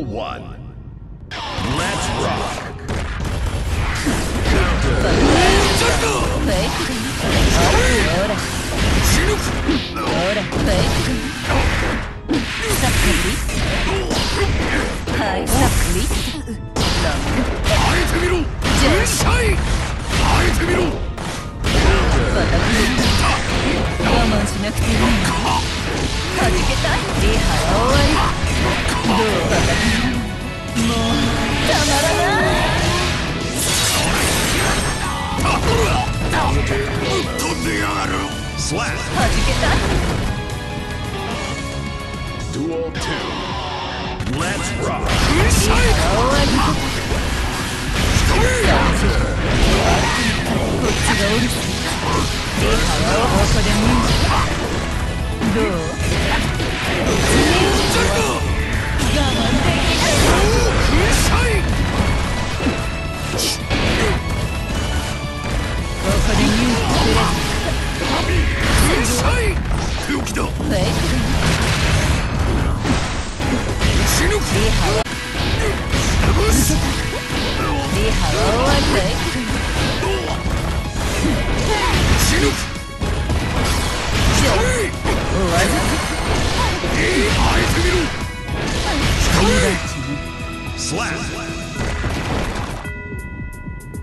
Duel 1. Let's rock. フ Slap はじけたい Duel 2 Let's rock リ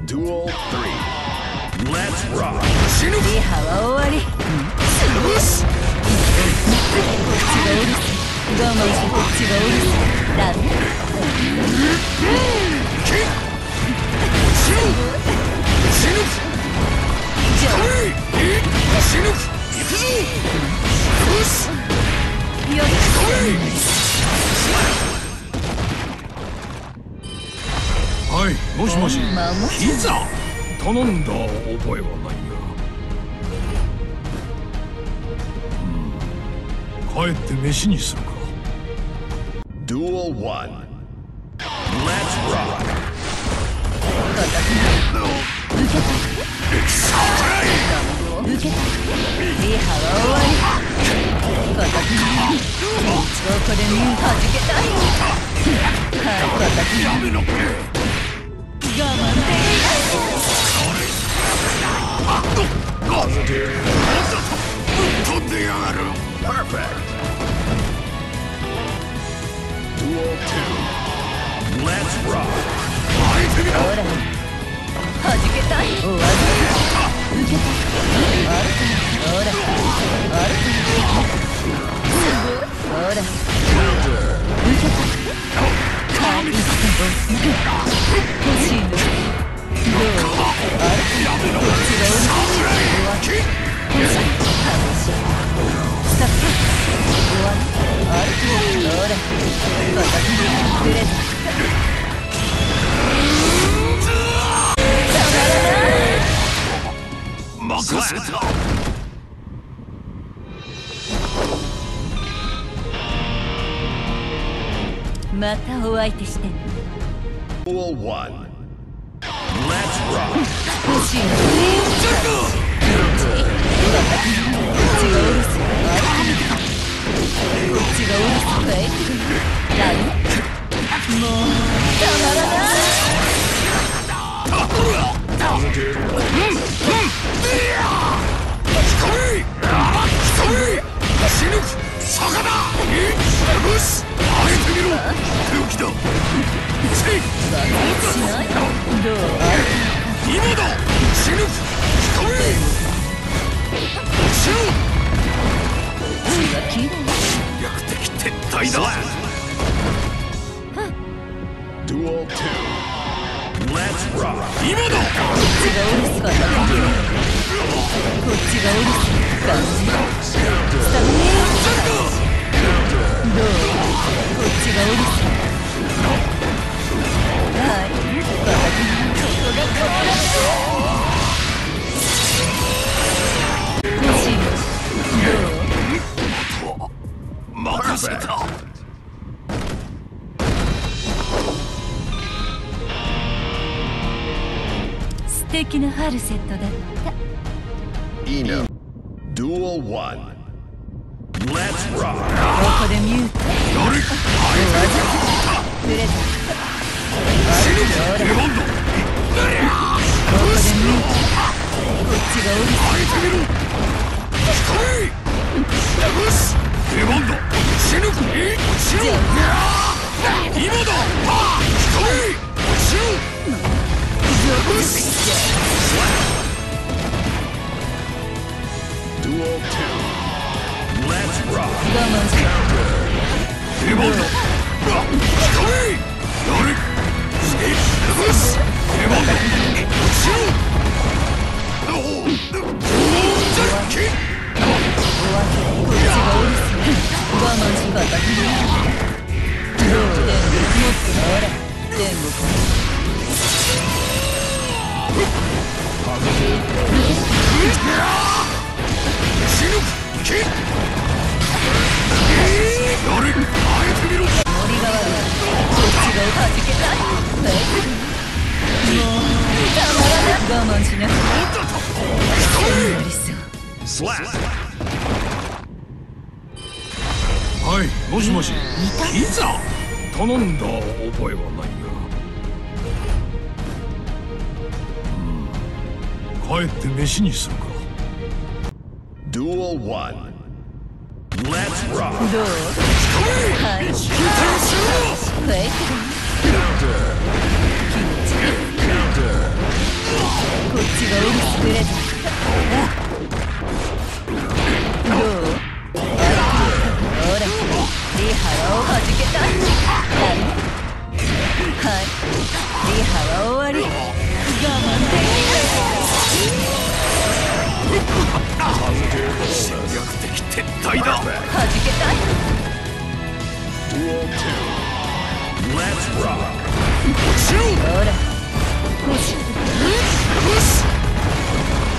Duel 3 Let's rock 死ぬリハは終わり。よしこっちがうるさい我慢してこっちがうるさいダメはい死ぬ行くぞよしよはいもしもし。いざ。頼んだ覚えはないが。帰って飯にするか。Duel 1. Let's rock! It's Perfect! Duel 2 Let's rock あまたお相手してね Duel 1 Let's rock Duel 2 Let's rock! 今だ!こっちがうるさいこっちがうるさい感じスタッフどうこっちがうるさいはい敵なファルセットだった。いいなワンここでミュート。やれ死ぬバンドここでミュート。こっちが降りてくる。はいもしもし。頼んだ覚えはないが帰って飯にするか Duel 1. Let's rock. どうはいフェイク Counter. こっちリスプレゼントどうほらリハははじけたはいはいリハは終わり戦略的撤退だ。はじけたい Let's rock. ほら星もっよし。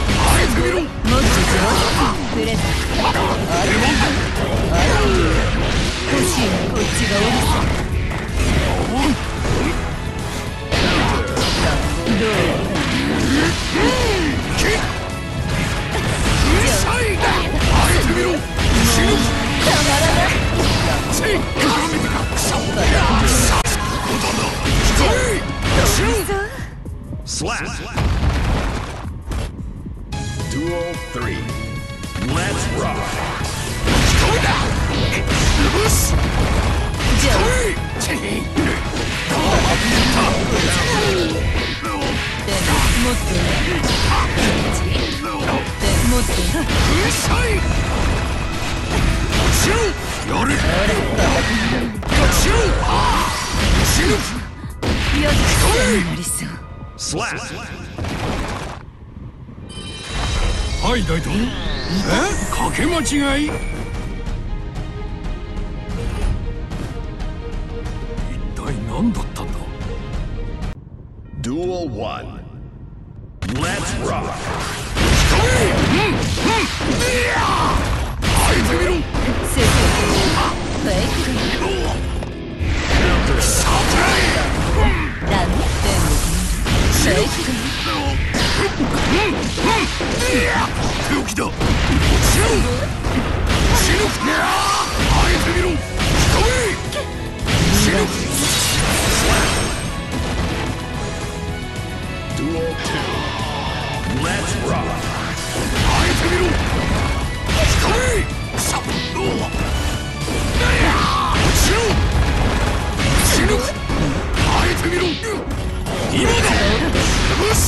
あえてみろと上手プレゼントあらあら欲し。いこっちがオリス Duel 3. Let's rock. 光はい大統領。え？かけ間違い？一体何だったんだ？Duel 1. Let's rock. あイク手置きだ落ちろ死ぬあえてみろ光死ぬ Duel 2. Let's rock. あえてみろ光さお落ちろ死ぬあえてみろ今だよし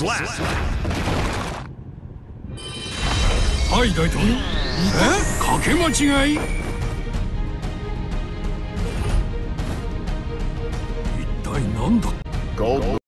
Slap. はい大統領。え？かけ間違い？一体何だ？Gold